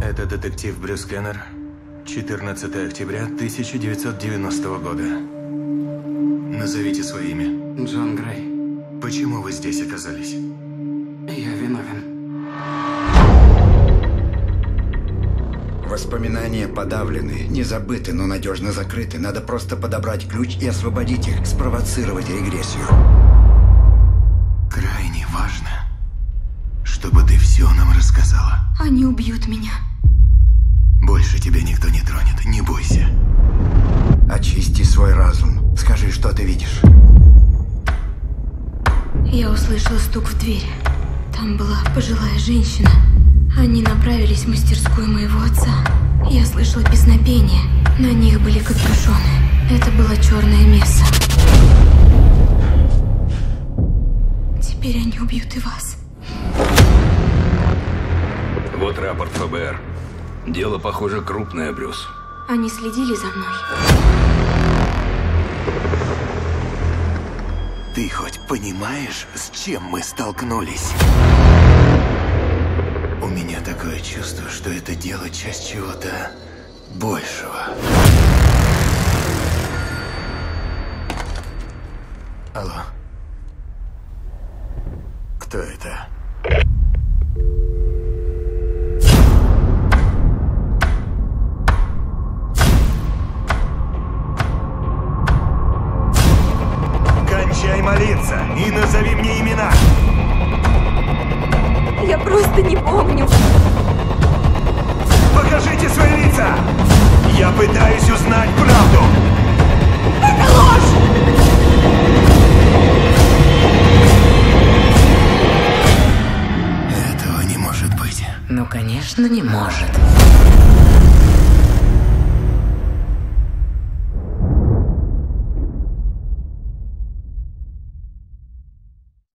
Это детектив Брюс Кеннер. 14 октября 1990 года. Назовите свое имя. Джон Грей. Почему вы здесь оказались? Я виновен. Воспоминания подавлены, не забыты, но надежно закрыты. Надо просто подобрать ключ и освободить их, спровоцировать регрессию. Крайне важно, чтобы ты все нам рассказала. Они убьют меня. Больше тебя никто не тронет, не бойся. Очисти свой разум. Скажи, что ты видишь. Я услышала стук в дверь. Там была пожилая женщина. Они направились в мастерскую моего отца. Я слышала песнопение. На них были капюшоны. Это было черное место. Теперь они убьют и вас. Вот рапорт ФБР. Дело, похоже, крупное, Брюс. Они следили за мной. Ты хоть понимаешь, с чем мы столкнулись? У меня такое чувство, что это дело часть чего-то большего. Алло. Кто это? Кончай молиться и назови мне имена. Я просто не помню. Покажите свои лица! Я пытаюсь узнать правду! Это ложь! Этого не может быть. Ну, конечно, не может.